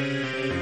Música